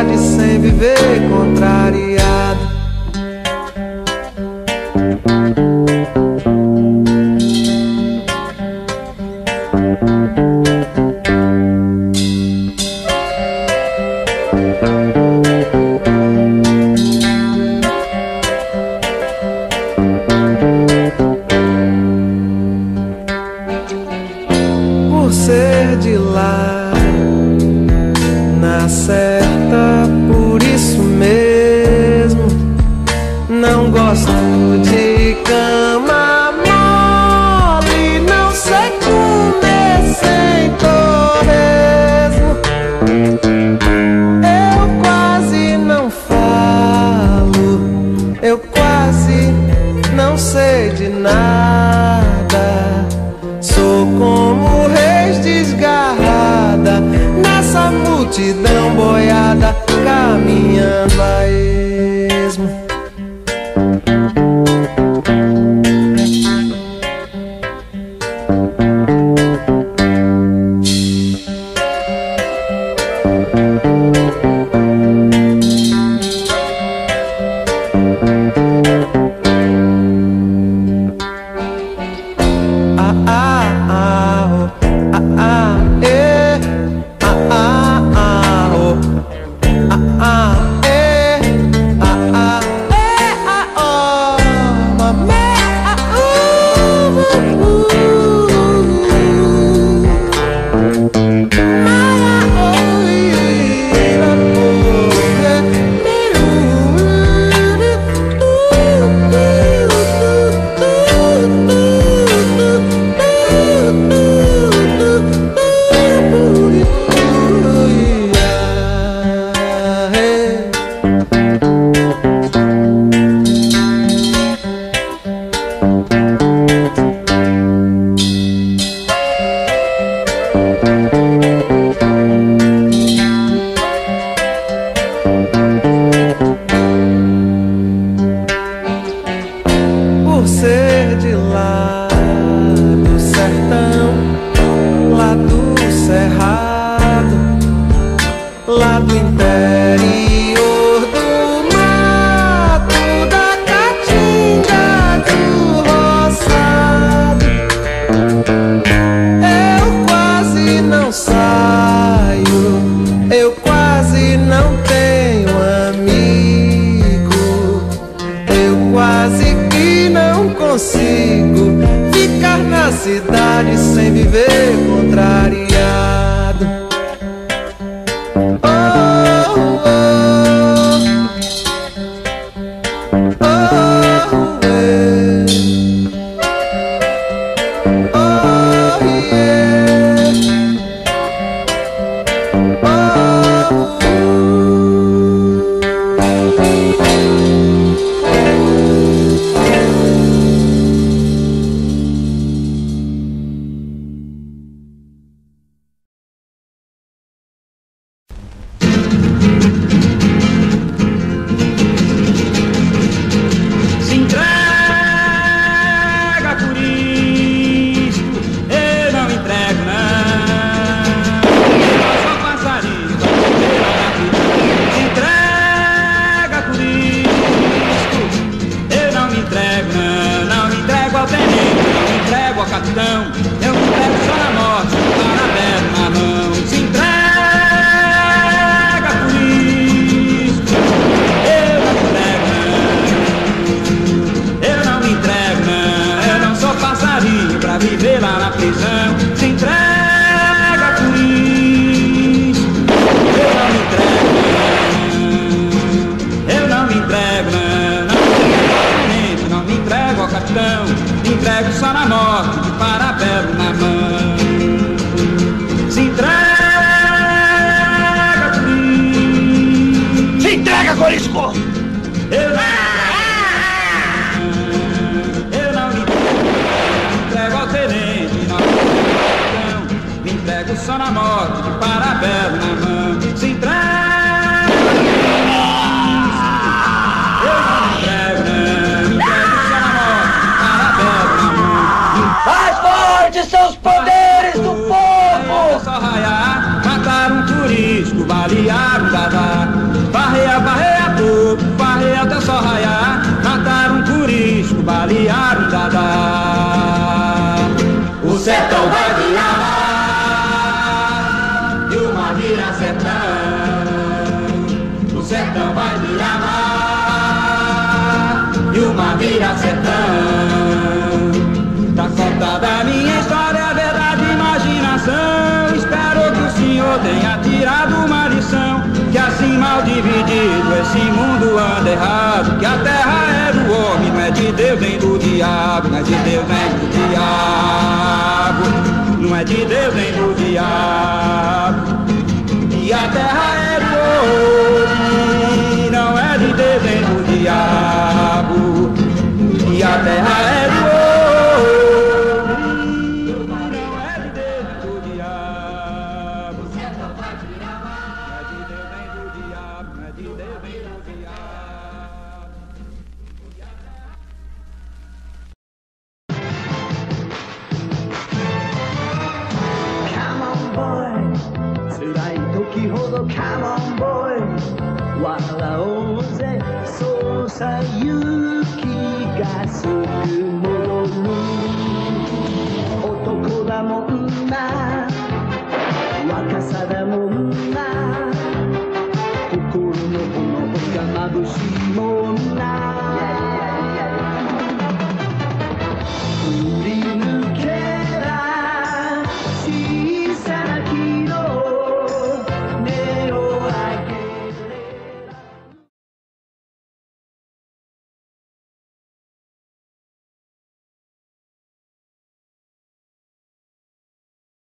vontade sem viver contrariado. gosto de cama mole, não sei comer é sem torresmo. Eu quase não falo, eu quase não sei de nada. Sou como reis desgarrada nessa multidão boiada caminhando aí. arriar o cavaco, barrear, pouco, barrear até só raiar, Mataram um curisco, balearam, um dadá. O sertão vai virar e uma vira sertão. O sertão vai virar e uma vira sertão. Tá contada a minha história. Come on boy 笑おうぜそうさ勇気がすぐも